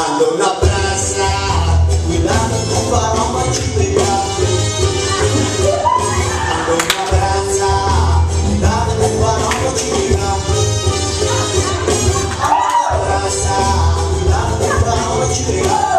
Ando na praça, cuidado com farol vai te pegar. Ando na praça, cuidado com farol vai te pegar. Ando na praça, cuidado com farol vai te pegar.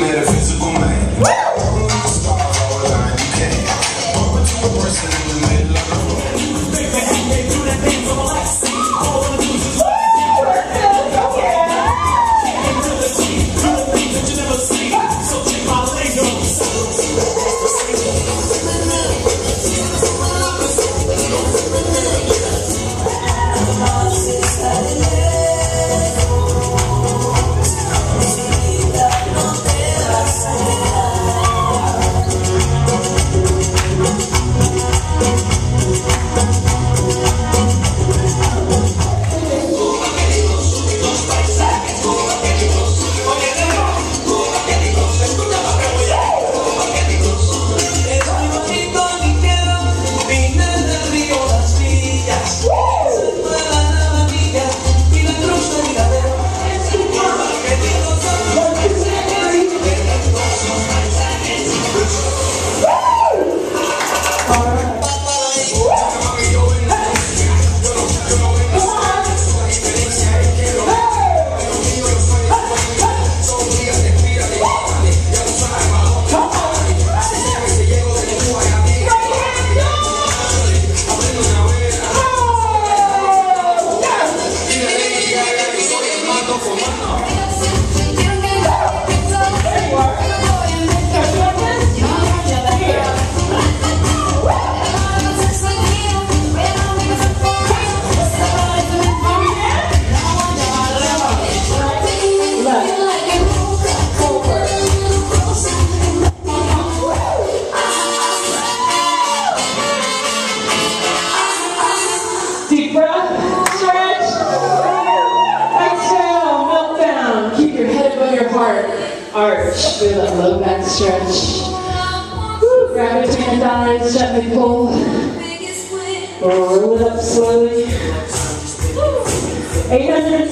Not a physical man. Breath, stretch. Exhale, melt down. Keep your head above your heart. Arch. Feel that low back stretch. Woo. Grab between the thighs, gently pull. Roll it up slowly. 800